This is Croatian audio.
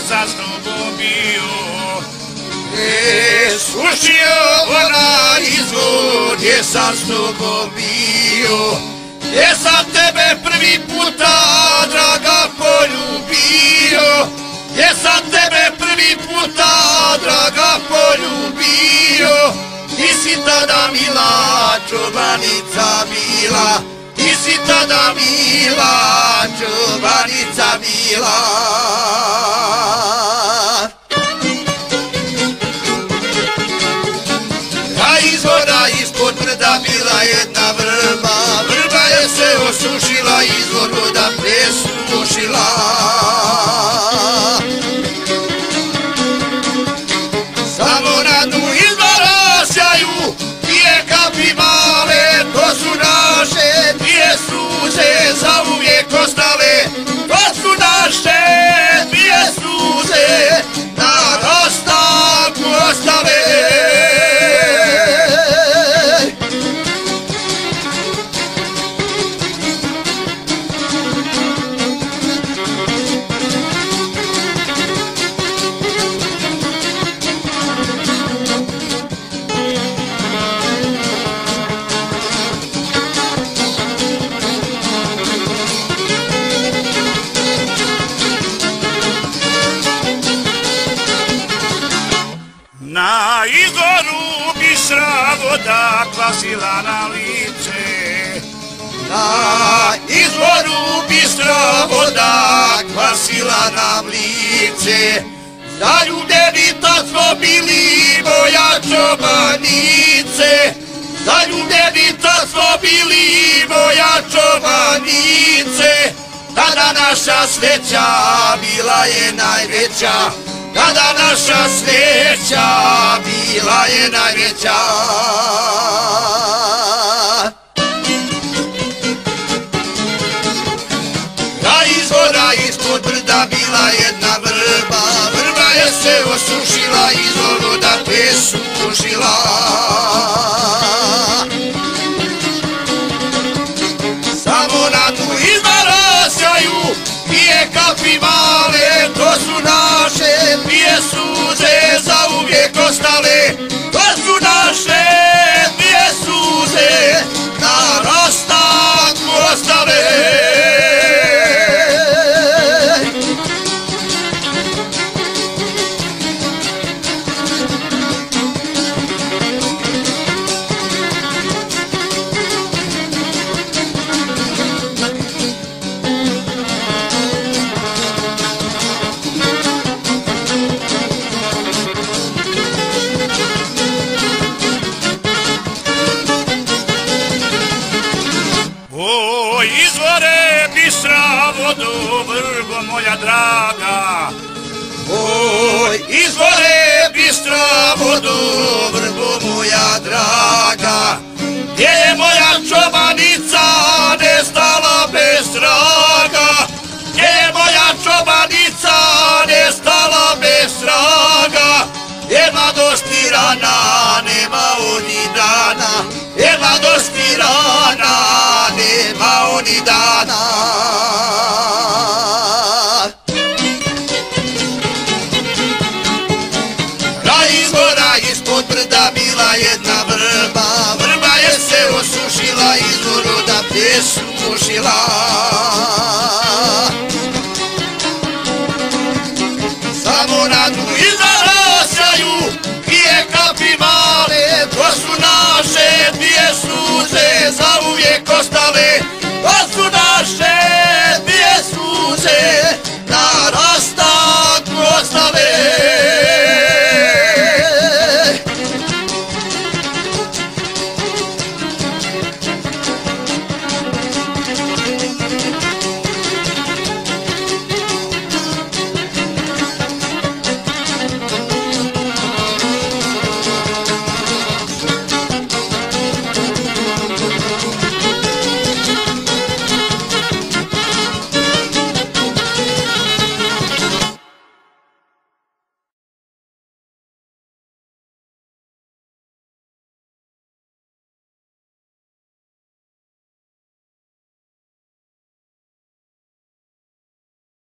s tobom bio. Sušio ona izvor gdje sam tobom bio. Gdje sam tebe prvi puta, draga, poljubio. Gdje sam tebe prvi puta, draga, poljubio. Ti si tada mila, čuvanica bila. Ti si tada mila, čuvanica bila. A izvora ispod brda bila jedna vrba, vrba je se osušila, Na izvoru bistra voda kvasila na lice. Na izvoru bistra voda kvasila nam lice. Zaljubljeni tad smo bili moja čobanice. Zaljubljeni tad smo bili moja čobanice. Tada naša sreća bila je najveća. Tada naša sreća bila je najveća. Na izvora ispod brda bila jedna vrba, vrba je se osušila, izvor voda presušila. Samo vodu, vrgo moja draga. Oj, izvore bistra vodu, vrbo moja draga. Gdje je moja čobanica nestala bez traga? Gdje je moja čobanica nestala bez traga? Nema dosti rana, nema oni dana. Nema dosti rana, brda bila jedna vrba, vrba je se osušila, izvor voda presušila. Samo